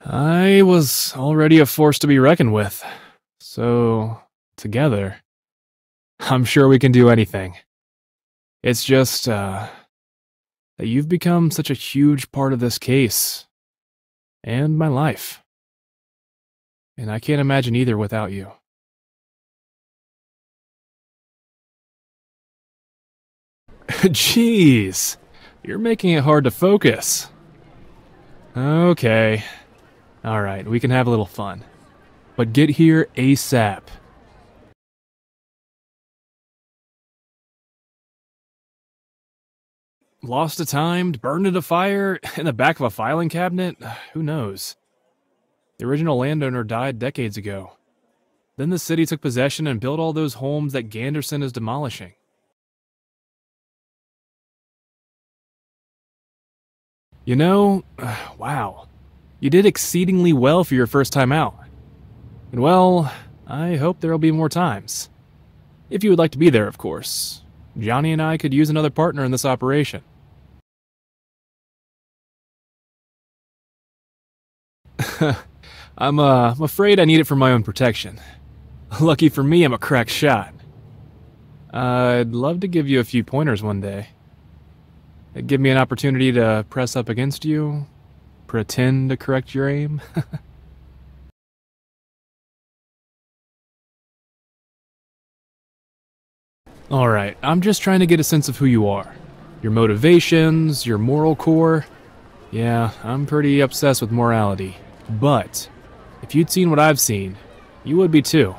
I was already a force to be reckoned with. So, together, I'm sure we can do anything. It's just, uh, that you've become such a huge part of this case and my life. And I can't imagine either without you. Jeez, you're making it hard to focus. Okay. Alright, we can have a little fun. But get here ASAP. Lost to time, burned in a fire, in the back of a filing cabinet? Who knows? The original landowner died decades ago. Then the city took possession and built all those homes that Ganderson is demolishing. You know, wow. You did exceedingly well for your first time out. And well, I hope there'll be more times. If you would like to be there, of course. Johnny and I could use another partner in this operation. I'm, uh, I'm afraid I need it for my own protection. Lucky for me, I'm a crack shot. I'd love to give you a few pointers one day. It'd give me an opportunity to press up against you, pretend to correct your aim. Alright, I'm just trying to get a sense of who you are. Your motivations, your moral core. Yeah, I'm pretty obsessed with morality. But, if you'd seen what I've seen, you would be too.